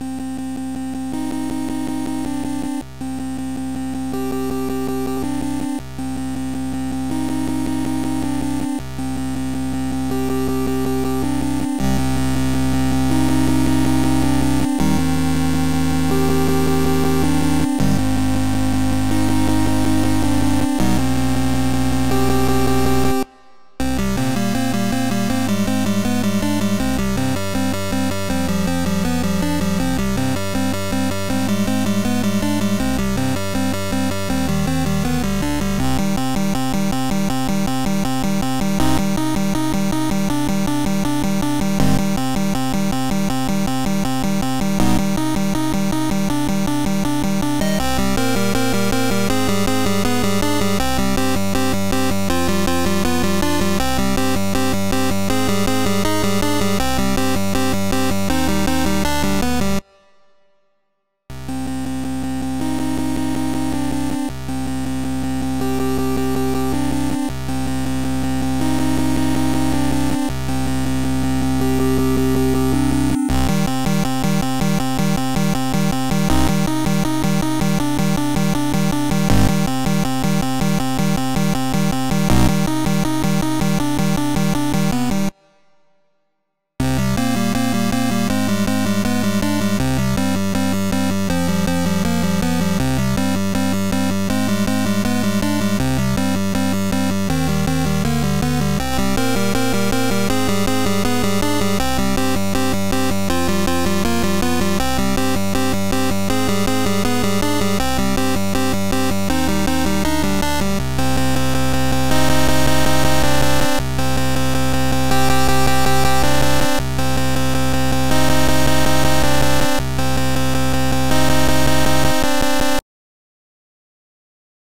you